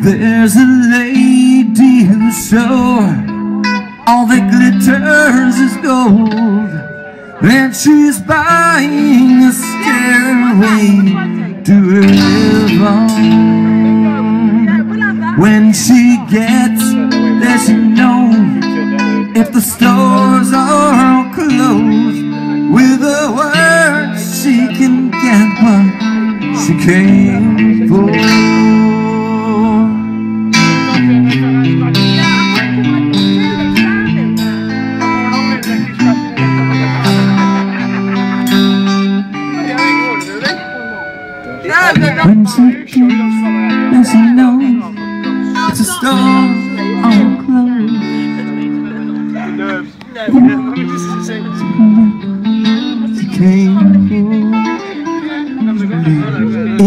There's a lady who's sure all that glitters is gold and she's buying a stairway to heaven. When she gets there, she knows if the stores are closed. With a word, she can get what she came for. She knows it's a store came for.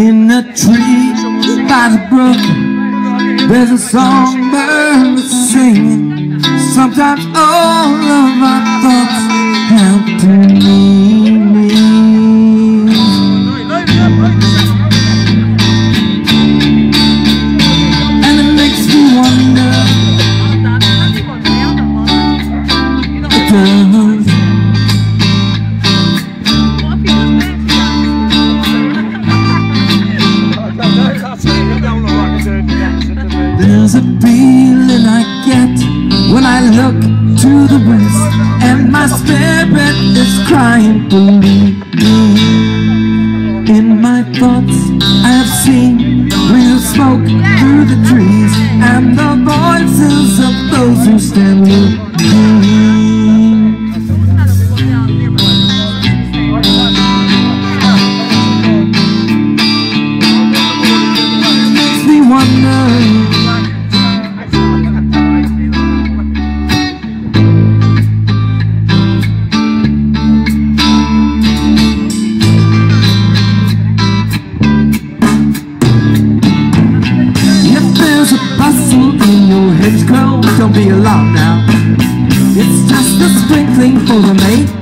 In a tree by the brook, there's a songbird singing. Sometimes all of our thoughts have to meaning. And my spirit is crying for me. In my thoughts, I have seen real smoke through the trees, and the voices of those be alarmed now. It's just a sprinkling for the making.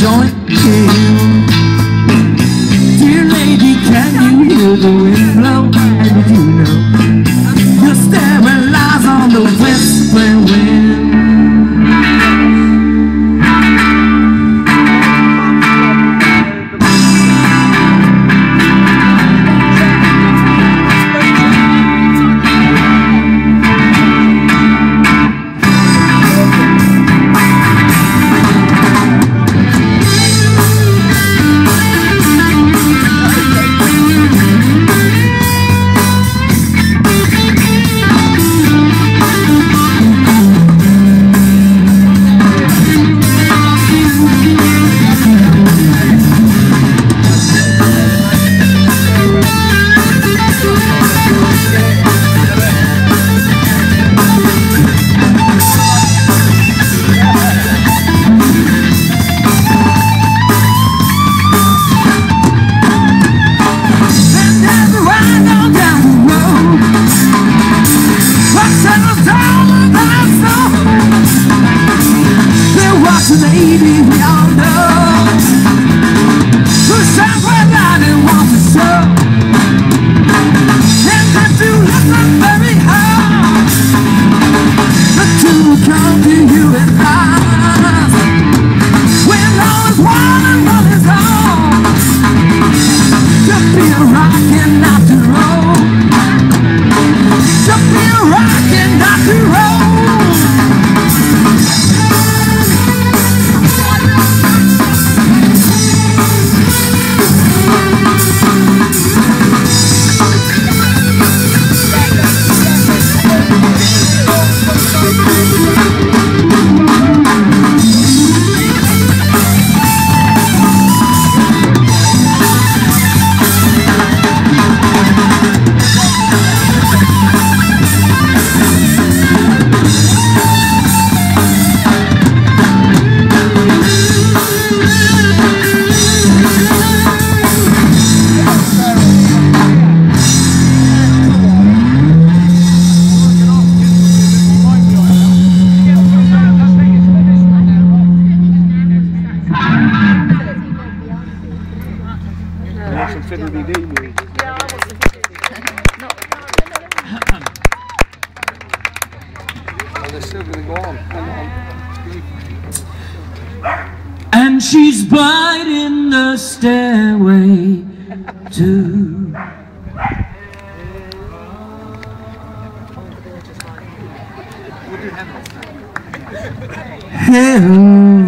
Calling they're still going to go on. And she's biting the stairway to heaven.